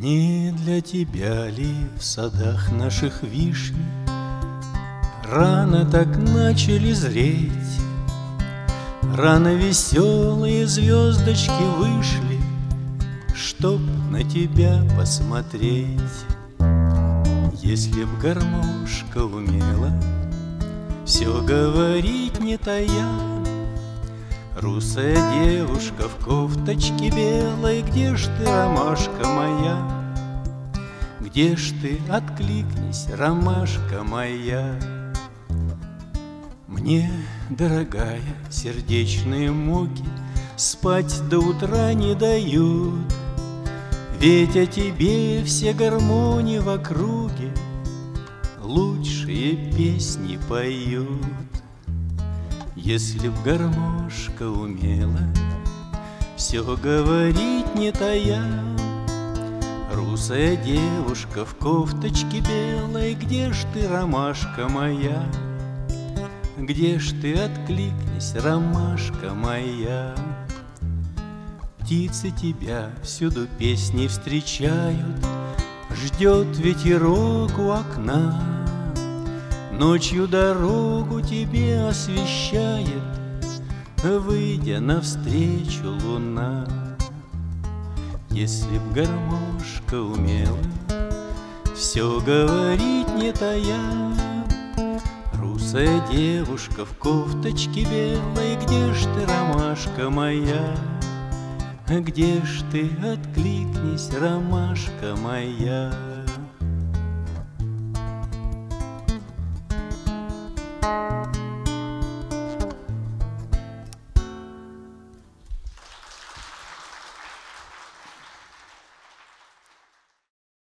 Не для тебя ли в садах наших вишни? Рано так начали зреть. Рано веселые звездочки вышли Чтоб на тебя посмотреть. Если б гармошка умела Все говорить не тая Русая девушка в кофточке белой, Где ж ты, ромашка моя? Где ж ты, откликнись, ромашка моя? Мне, дорогая, сердечные муки Спать до утра не дают, Ведь о тебе все гармонии в округе Лучшие песни поют. Если б гармошка умела Все говорить не тая Русая девушка в кофточке белой Где ж ты, ромашка моя? Где ж ты, откликнись, ромашка моя? Птицы тебя всюду песни встречают Ждет ветерок у окна Ночью дорогу тебе освещает, Выйдя навстречу луна. Если б гармошка умела Все говорить не тая, Русая девушка в кофточке белой, Где ж ты, ромашка моя? Где ж ты, откликнись, ромашка моя?